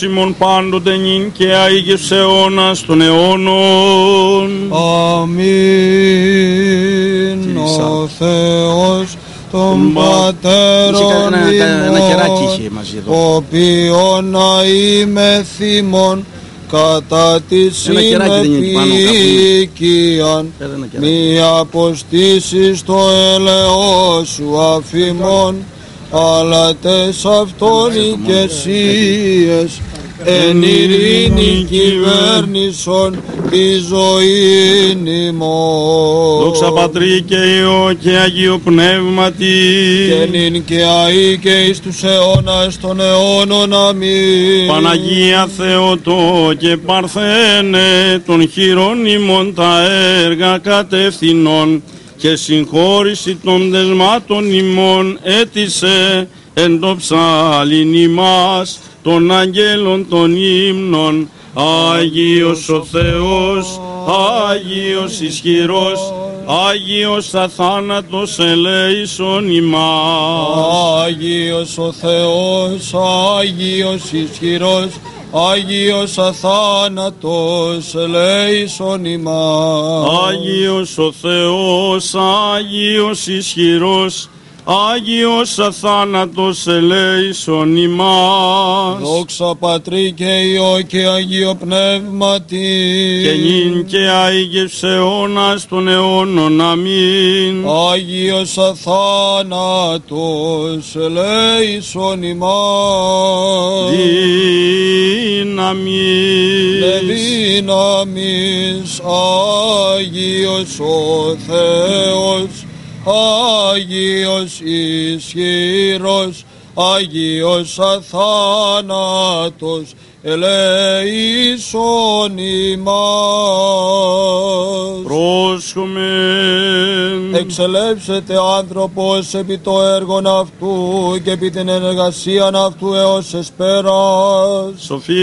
Θεός ημών πάντοτε νυν και αίγες αιώνας των αιώνων. Αμήν ο Θεός των πατέρων Είχε ένα- ένα κεράκι είχε ημών, μαζί εδώ. οποίον να είμαι θυμών κατά της Ένα κεράκι δεν είναι εκεί πάνω, κάπου συνεπίκιαν Πέρα ένα κεράκι. μη αποστήσεις το έλεος σου αφημών αλλά τες αυτόν οι κεσίες εν ειρήνη κυβέρνησον τη ζωή ημών. Δόξα Πατρί και Υιό και Αγίο Πνεύματι. και νυν και αεί και εις τους αιώνας των αιώνων αμήν. Παναγία Θεοτό και Παρθένε των χειρών ημών τα έργα κατευθυνών και συγχώρηση των δεσμάτων ημών έτησε εν το ψάλιν ημάς των αγγέλων των ύμνων Άγιος ο Θεός, Άγιος ισχυρός, Άγιος αθάνατος ελέησον ημάς. Άγιος ο Θεός, Άγιος ισχυρός, Άγιος αθάνατος, ελέησον ημάς. Άγιος ο Θεός, Άγιος ισχυρός, Άγιος αθάνατος ελέησον ημάς. Δόξα Πατρί και Υιό και Αγίο Πνεύματι. Και νυν και αίγες αιώνας των αιώνων. Αμήν. Άγιος αθάνατος, ελέησον ημάς. Δύναμις. με δύναμις Άγιος ο Θεός, Άγιος ισχυρός, Άγιος αθάνατος, ελέησον ημάς. Πρόσχομεν. Εξελέψεται άνθρωπος επί το έργον αυτού και επί την εργασίαν αυτού έως εσπέρας. Σοφία.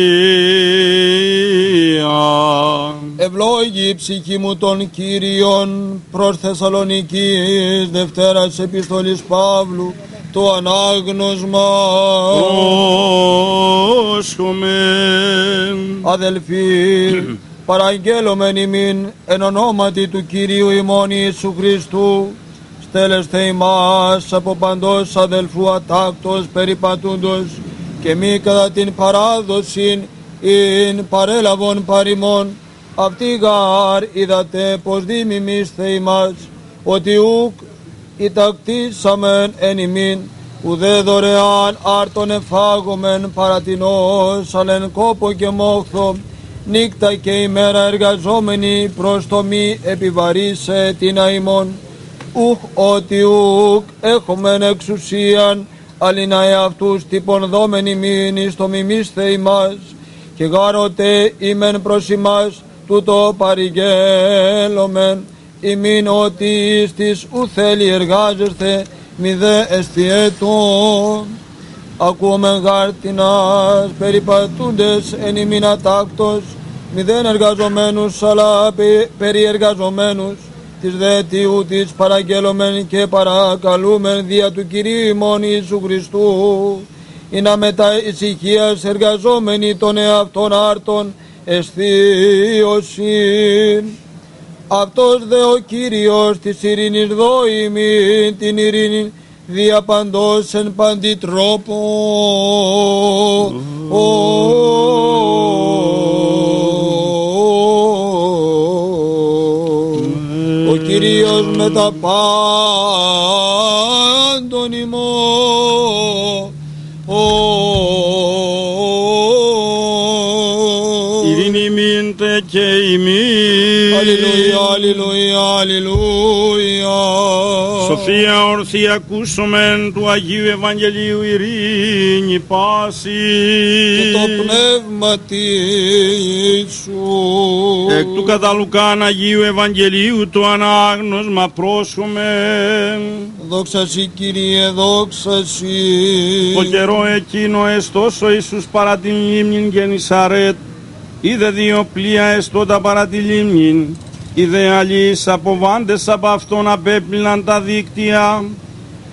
Ευλόγη η ψυχή μου των Κύριων προς Θεσσαλονικής Δευτέρας Επιστολής Παύλου το ανάγνωσμα. Πρόσχομεν. Αδελφοί, παραγγέλωμεν ημίν εν ονόματι του Κυρίου ημών Ιησού Χριστού στέλεστε ημάς από παντός αδελφού ατάκτος περιπατούντος και μη κατά την παράδοση ειν παρέλαβον παρημών αυτή γάρ είδατε πως δίμημίστε ημάς ότι ουκ ητακτήσαμεν εν ημίν ουδέ δωρεάν άρτον εφάγομεν παρατηνός αλεν κόπο και μόχθο νύκτα και ημέρα εργαζόμενοι προς το μη επιβαρύσε την αημών ουχ ότι ουκ έχομεν εξουσίαν αλληνά εαυτούς τύπων δόμενοι μήνυ στο μιμίστε ημάς και γάροτε ημεν προς ημάς τούτο παρηγέλωμεν ημίν ότι εις της ου θέλει εργάζεστε μη δε εστιέτων ακούμεν γάρτινας περιπατούντες εν ημίν ατάκτος μη δεν εργαζομένους αλλά πε- περιεργαζομένους. Της δε τιού της παραγγέλωμεν και παρακαλούμεν δια του Κυρίου ημών Ιησού Χριστού. Ή να μετά ησυχίας εργαζόμενοι των εαυτών άρτων αισθίωσιν. Αυτός δε ο Κύριος της ειρήνης δόημη την ειρήνη δια παντός εν παντή τρόπο. Ο Κύριος με τα πάντων ημών. Ειρήνη μήντε και ημίν. Αλληλούια, αλληλούια, αλληλούια. Σοφία ορθή ακούσομεν του Αγίου Ευαγγελίου ειρήνη πάση. Και το πνεύμα σου. Εκ του κατά Λουκάν Αγίου Ευαγγελίου το ανάγνωσμα πρόσχομεν. Δόξα σοι Κύριε, δόξα σοι. Το καιρό εκείνο εστόσο Ιησούς παρά την λίμνην Γενισαρέτ, είδε δύο πλοία εστότα παρά τη λίμνην, είδε αλλοίς αποβάντες από αυτόν απέπλυναν τα δίκτυα,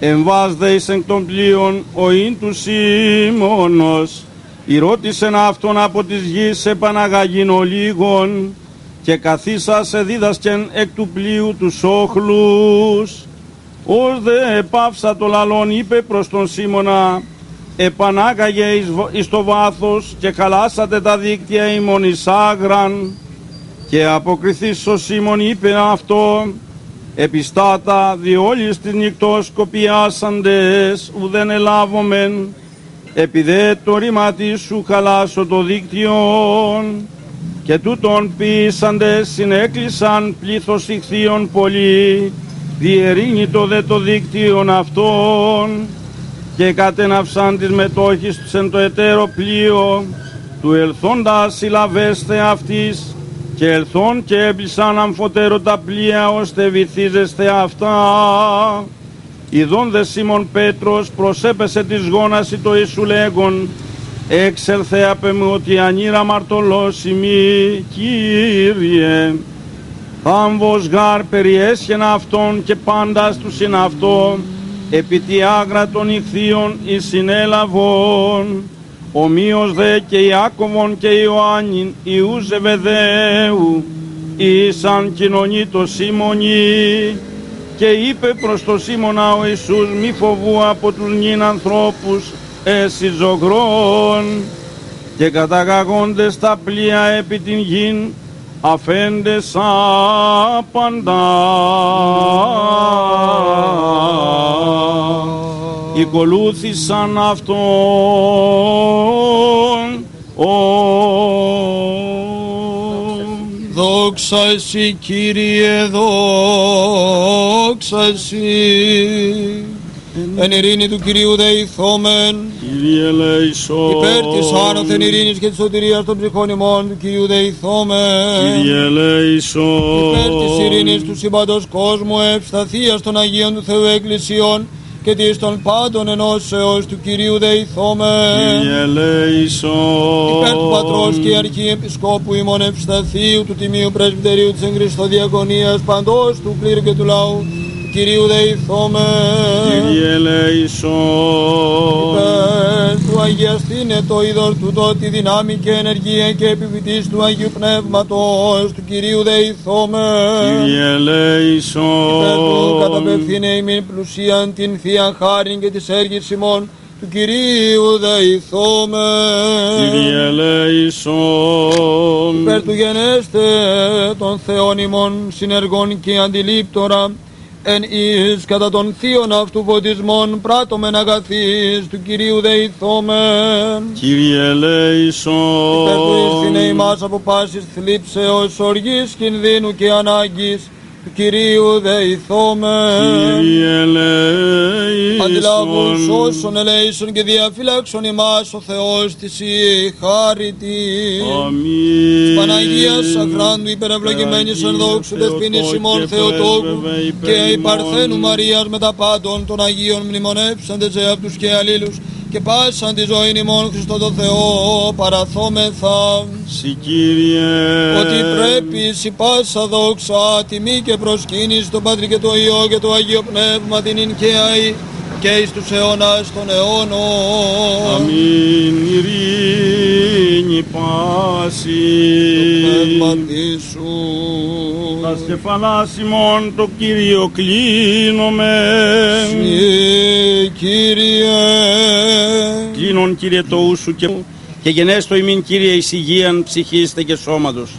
εμβάσδε εις εκ των πλοίων ο ίν του Σίμωνος, Ηρώτησεν αυτόν από της γης επαναγαγήν ολίγων και καθίσας σε δίδασκεν εκ του πλοίου τους όχλους. Ως δε επάυσα το λαλόν είπε προς τον Σίμωνα επανάγαγε εις, β- εις το βάθος και χαλάσατε τα δίκτυα ημών εις άγραν. Και αποκριθείς ο Σίμων είπε αυτό επιστάτα διόλης της νυχτός κοπιάσαντες ουδέν ελάβομεν επιδέ το ρήματι σου χαλάσω το δίκτυον και τούτον ποιήσαντες συνέκλεισαν πλήθος ηχθείων πολύ διερήνητο δε το δίκτυον αυτών και κατέναυσαν τις μετόχεις τους εν το εταίρο πλοίο του ελθόντα συλλαβέστε αυτής και ελθόν και έπλησαν αμφωτέρω τα πλοία ώστε βυθίζεστε αυτά. Ιδών δε Σίμων Πέτρος προσέπεσε της γόναση το Ιησού λέγον έξελθε απ' μου ότι ανήρα μαρτωλώσιμη Κύριε Θάμβος γάρ περιέσχεν αυτόν και πάντας τους είναι αυτό, επί τη άγρα των ηχθείων εις συνέλαβον. Ομοίως δε και Ιάκωβον και Ιωάννην Ιούς Ζεβεδαίου, ήσαν κοινωνεί το Σίμωνι, και είπε προς το Σίμωνα ο Ιησούς μη φοβού από τους νυν ανθρώπους έσυ ζωγρών και καταγαγόντες τα πλοία επί την γην αφέντες άπαντα. Οικολούθησαν αυτόν ο Δόξα εσύ Κύριε, δόξα εσύ. Εν ειρήνη του Κυρίου δεηθόμεν, Κύριε Λέησον υπέρ της άνωθεν ειρήνης και της σωτηρίας των ψυχών ημών του Κυρίου δεηθόμεν. Κύριε Λέησον Υπέρ της ειρήνης του σύμπαντος κόσμου, ευσταθίας των Αγίων του Θεού Εκκλησιών και της των πάντων ενώσεως του Κυρίου δεηθόμεν. Κύριε Λέησον Υπέρ του Πατρός και Αρχιεπισκόπου ημών ευσταθείου του Τιμίου Πρεσβυτερίου της εν Χριστώ Διακονίας παντός του κλήρου και του λαού του Κυρίου δεηθόμεν. Κύριε Λέησον Υπέρ του αγιαστήνε το είδος του το τη δυνάμει και ενεργία και επιβητής του Αγίου Πνεύματος του Κυρίου δεηθόμεν. Κύριε Υπέρ του Λέησον καταπευθύνε ημίν πλουσίαν την Θεία Χάριν και της έργης ημών του Κυρίου δεηθόμεν. Κύριε Λέησον Υπέρ του γενέστε των Θεών ημών συνεργών και αντιλήπτορα εν εις κατά των θείων αυτού φωτισμών πράττομεν αγαθής του Κυρίου δεηθόμεν. Κύριε Υπέρ του ήρθινε Λέησον ημάς από πάσης θλίψεως, οργής, κινδύνου και ανάγκης του Κυρίου δεηθόμεν. Κύριε Αντιλάβουν Λέησον σώσον ελέησον και διαφύλαξον ημάς ο Θεός της η χάρητη. Αμήν. Παναγίας Αχράντου υπερευλογημένης εν δόξου δεσποινής ημών Θεοτόκου και η Παρθένου Μαρίας με τα πάντων των Αγίων μνημονεύσαντες αυτούς και αλλήλους και πάσαν τη ζωή ημών Χριστό το Θεό παραθόμεθα. Συ Κύριε. Ότι πρέπει σι πάσα δόξα τιμή και προσκύνηση στον Πατρί και το Υιό και το Αγίο Πνεύμα την ειν και αη και εις τους αιώνας των αιώνων. Αμήν ειρήνη πάση Πνεύματι σου. Τα σκεφαλάς ημών το Κύριο κλείνομαι Συ, Κύριε, Κλείνον Κύριε το ου σου και, και γενέστο ημίν Κύριε εις υγείαν ψυχίστε και σώματος.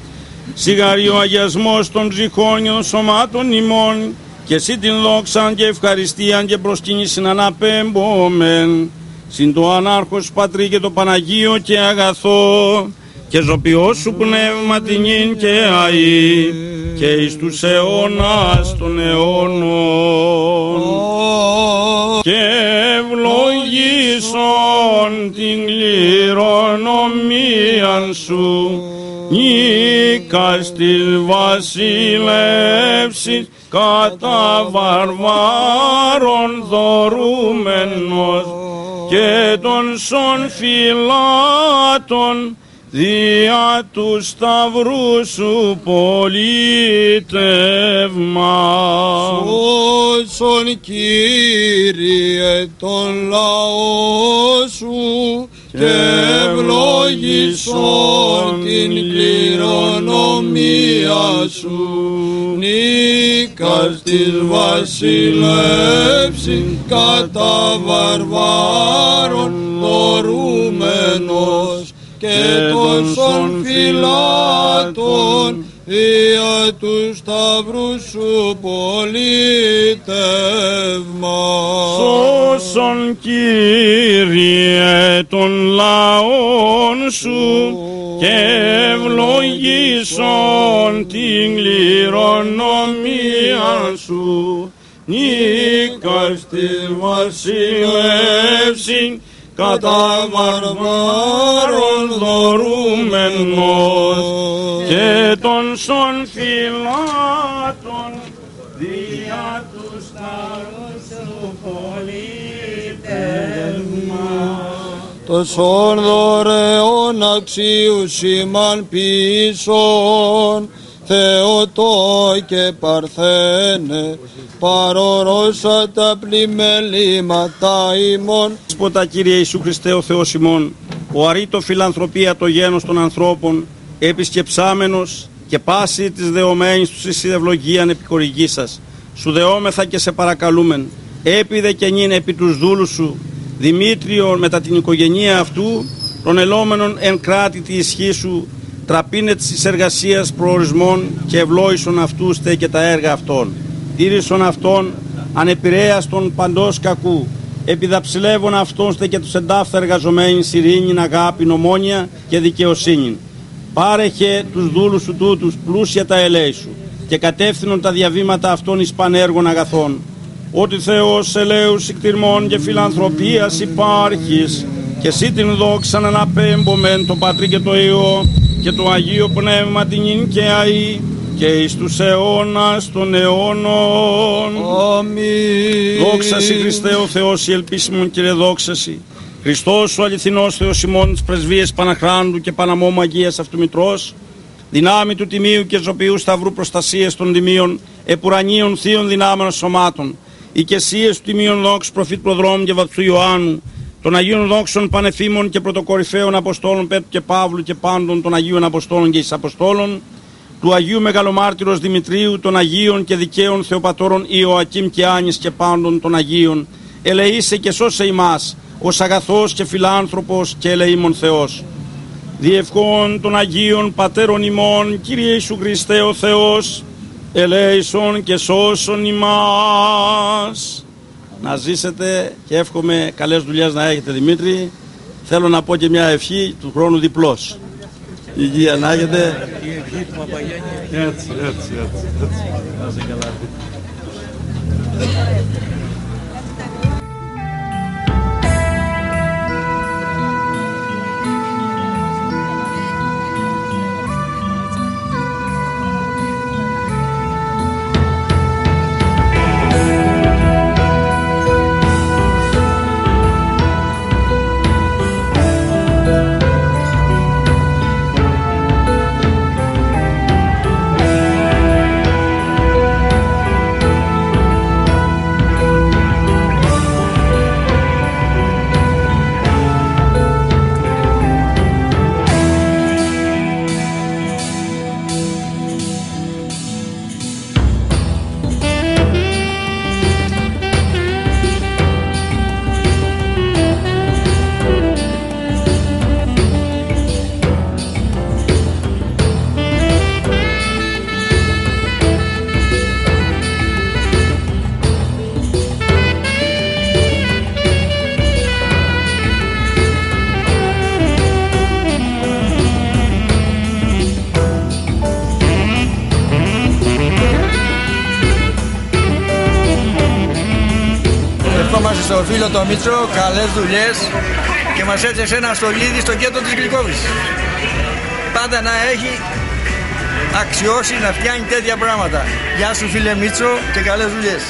Σιγάρει ο αγιασμός των ψυχών και των σωμάτων ημών και εσύ την δόξαν και ευχαριστίαν και προσκύνησιν αναπέμπομεν. Συν το ανάρχος Πατρί και το Παναγίο και αγαθό και ζωπιός σου πνεύμα την νυν και αή και εις τους αιώνας των αιώνων και ευλογήσον την κληρονομίαν σου νίκας της βασιλεύσης κατά βαρβάρων δωρούμενος και των σων φυλάτων δια του σταυρού σου πολίτευμα. Σώσον Κύριε τον λαό σου και ευλογήσον την κληρονομία σου. Νίκας της βασιλεύσιν κατά βαρβάρων δωρούμενος και τόσων φυλάτων δια του σταυρού σου πολίτευμα. Σώσον Κύριε των λαών σου και ευλογήσον την κληρονομία σου νίκας της βασιλεύσιν κατά βαρβάρων δωρούμενος και των σων φυλάτων δια τους στάρους σου πολίτευμα. τόσων δωρεών αξίου σήμαν πίσων Θεοτό και Παρθένε παρορώσα τα πλημελήματα ημών Σπότα Κύριε Ιησού Χριστέ ο Θεός ημών, ο αρήτο φιλανθρωπία το γένος των ανθρώπων, επισκεψάμενος και πάση της δεωμένης του εις ευλογίαν επικορυγής σας. Σου δεόμεθα και σε παρακαλούμεν, έπιδε και νυν επί τους δούλους σου, Δημήτριο μετά την οικογένεια αυτού, των ελόμενων εν κράτη τη ισχύ σου, τραπήνε της εργασίας προορισμών και ευλόγησον αυτούς τε και τα έργα αυτών. Τήρησον αυτών ανεπηρέαστον παντός κακού, επιδαψιλεύων αυτών στε και τους εντάφθα εργαζομένης ειρήνην, αγάπη, νομόνια και δικαιοσύνη. Πάρεχε τους δούλους σου τούτους πλούσια τα ελέη σου και κατεύθυνον τα διαβήματα αυτών εις πανέργων αγαθών. Ότι Θεός ελέους εκτιρμών και φιλανθρωπίας υπάρχεις και εσύ την δόξαν αναπέμπομεν το Πατρί και το Υιό και το Αγίο Πνεύμα την ίν και αή και εις τους αιώνας των αιώνων. Αμήν Δόξα σοι Χριστέ ο Θεός η ελπίσιμον Κύριε δόξα σοι. Χριστός ο αληθινός Θεός ημών της πρεσβείας Παναχράντου και Παναμόμου Αγίας Αυτομητρός δυνάμει του Τιμίου και Ζωπιού Σταυρού Προστασίας των Τιμίων επουρανίων θείων δυνάμεων σωμάτων οικεσίες του Τιμίων Δόξου Προφήτ Προδρόμου και Βαπτού Ιωάννου των Αγίων Δόξων Πανεφήμων και Πρωτοκορυφαίων Αποστόλων Πέτρου και Παύλου και πάντων των Αγίων Αποστόλων και εις Αποστόλων του Αγίου Μεγαλομάρτυρος Δημητρίου, των Αγίων και Δικαίων Θεοπατώρων Ιωακήμ και Άνης και πάντων των Αγίων, ελεήσε και σώσε ημάς, ως αγαθός και φιλάνθρωπος και ελεήμων Θεός. Διευχών των Αγίων Πατέρων ημών, Κύριε Ιησού Χριστέ ο Θεός, ελέησον και σώσον ημάς. Να ζήσετε και εύχομαι καλές δουλειές να έχετε Δημήτρη. Θέλω να πω και μια ευχή του χρόνου διπλός. Υγεία να έχετε. Έτσι, έτσι, έτσι. έτσι. Να είστε καλά. Το Μίτσο καλές δουλειές και μας έτσεσε ένα στολίδι στο κέντρο της Γλυκόβης. Πάντα να έχει αξιώσει να φτιάνει τέτοια πράγματα. Γεια σου φίλε Μίτσο και καλές δουλειές.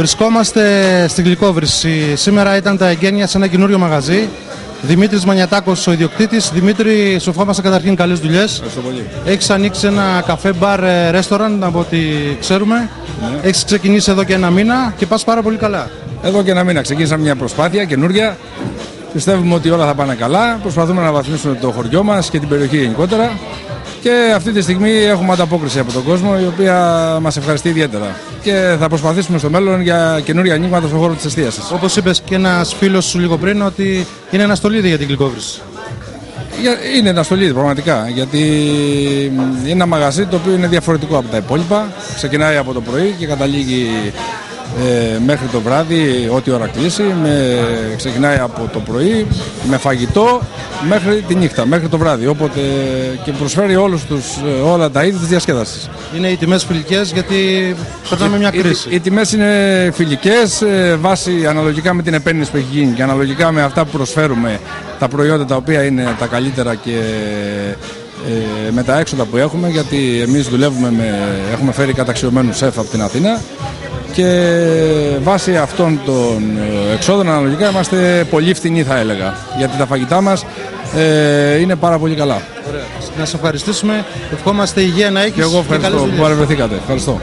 Βρισκόμαστε στην Γλυκόβρηση. Σήμερα ήταν τα εγγένεια σε ένα καινούριο μαγαζί. Δημήτρης Μανιατάκος ο ιδιοκτήτης. Δημήτρη, σου ευχόμαστε καταρχήν καλές δουλειές. Ευχαριστώ πολύ. Έχεις ανοίξει ένα καφέ μπαρ ε, ρέστοραν από ό,τι ξέρουμε. Έχεις ξεκινήσει εδώ και ένα μήνα και πας πάρα πολύ καλά. Εδώ και ένα μήνα ξεκίνησαμε μια προσπάθεια καινούρια. Πιστεύουμε ότι όλα θα πάνε καλά. Προσπαθούμε να βαθμίσουμε το χωριό μας και την περιοχή γενικότερα. Και αυτή τη στιγμή έχουμε ανταπόκριση από τον κόσμο, η οποία μας ευχαριστεί ιδιαίτερα. Και θα προσπαθήσουμε στο μέλλον για καινούρια ανοίγματα στον χώρο της εστίαση. Όπως είπες και ένας φίλος σου λίγο πριν ότι είναι ένα στολίδι για την Γλυκόβρηση. Είναι ένα στολίδι πραγματικά. Γιατί μ, είναι ένα μαγαζί το οποίο είναι διαφορετικό από τα υπόλοιπα. Ξεκινάει από το πρωί και καταλήγει ε, μέχρι το βράδυ, ό,τι ώρα κλείσει. Με, ξεκινάει από το πρωί με φαγητό μέχρι τη νύχτα, μέχρι το βράδυ. Όποτε και προσφέρει όλους τους, ε, όλα τα είδη της διασκέδασης. Είναι οι τιμές φιλικές γιατί περνάμε μια Οι- κρίση. Οι, οι τιμές είναι φιλικές, ε, βάσει αναλογικά με την επένδυση που έχει γίνει και αναλογικά με αυτά που προσφέρουμε τα προϊόντα τα οποία είναι τα καλύτερα και ε, με τα έξοδα που έχουμε γιατί εμείς δουλεύουμε με, έχουμε φέρει καταξιωμένους σεφ από την Αθήνα και βάσει αυτών των ε, εξόδων αναλογικά είμαστε πολύ φθηνοί θα έλεγα γιατί τα φαγητά μας ε, είναι πάρα πολύ καλά. Να σε ευχαριστήσουμε. Ευχόμαστε υγεία να έχεις Και εγώ καλές ευχαριστώ που δουλειές. παρευρεθήκατε. Ευχαριστώ.